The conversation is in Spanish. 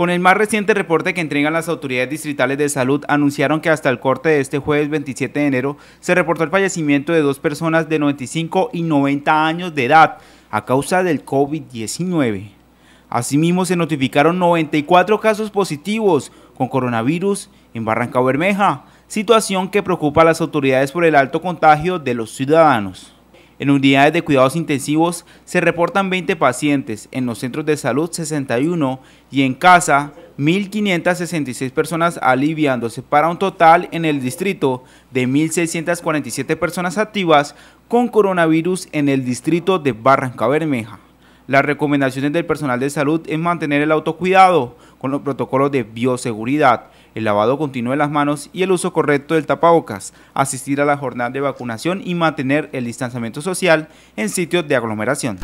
Con el más reciente reporte que entregan las autoridades distritales de salud, anunciaron que hasta el corte de este jueves 27 de enero se reportó el fallecimiento de dos personas de 95 y 90 años de edad a causa del COVID-19. Asimismo, se notificaron 94 casos positivos con coronavirus en Barranca Bermeja, situación que preocupa a las autoridades por el alto contagio de los ciudadanos. En unidades de cuidados intensivos se reportan 20 pacientes, en los centros de salud 61 y en casa 1.566 personas aliviándose para un total en el distrito de 1.647 personas activas con coronavirus en el distrito de Barranca Bermeja. Las recomendaciones del personal de salud es mantener el autocuidado con los protocolos de bioseguridad, el lavado continuo de las manos y el uso correcto del tapabocas, asistir a la jornada de vacunación y mantener el distanciamiento social en sitios de aglomeración.